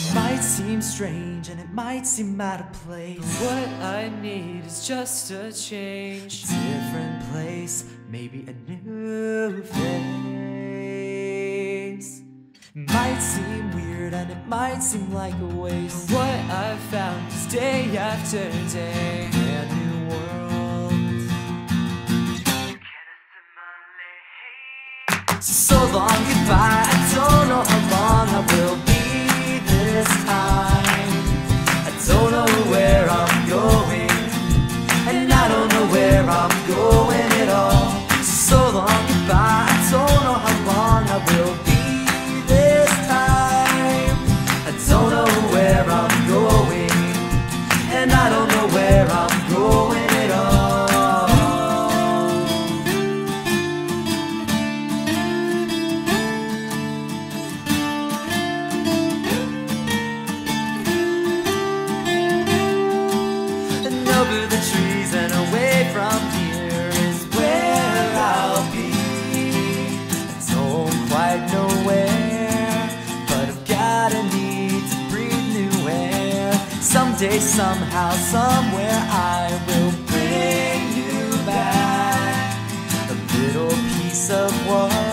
It might seem strange and it might seem out of place. What I need is just a change. A different place, maybe a new face. Might seem weird and it might seem like a waste. What I've found is day after day. A new world. So long goodbye. I don't know how long I will over the trees and away from here is where I'll be. Don't quite know where, but I've got a need to breathe new air. Someday, somehow, somewhere, I will bring you back a little piece of what